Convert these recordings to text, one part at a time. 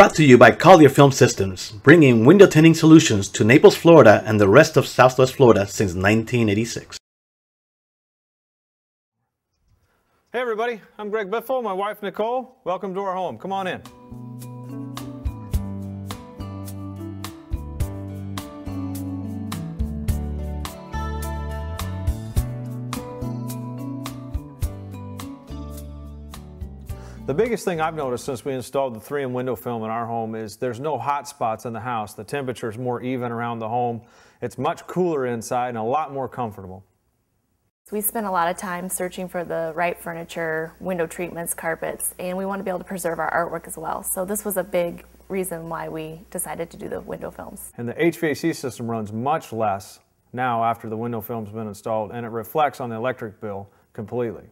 Brought to you by Collier Film Systems, bringing window tinting solutions to Naples, Florida and the rest of Southwest Florida since 1986. Hey everybody, I'm Greg Biffle, my wife Nicole. Welcome to our home. Come on in. The biggest thing I've noticed since we installed the 3M window film in our home is there's no hot spots in the house. The temperature is more even around the home. It's much cooler inside and a lot more comfortable. We spent a lot of time searching for the right furniture, window treatments, carpets, and we want to be able to preserve our artwork as well. So this was a big reason why we decided to do the window films. And the HVAC system runs much less now after the window film's been installed and it reflects on the electric bill completely.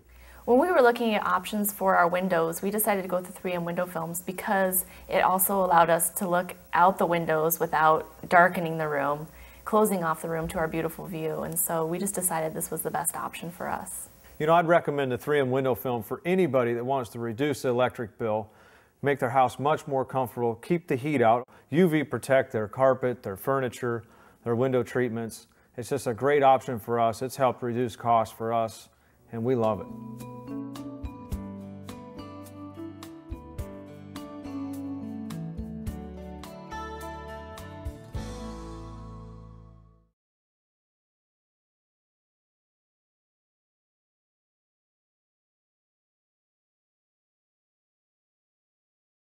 When we were looking at options for our windows, we decided to go with the 3M window films because it also allowed us to look out the windows without darkening the room, closing off the room to our beautiful view. And so we just decided this was the best option for us. You know, I'd recommend the 3M window film for anybody that wants to reduce the electric bill, make their house much more comfortable, keep the heat out, UV protect their carpet, their furniture, their window treatments. It's just a great option for us. It's helped reduce costs for us and we love it.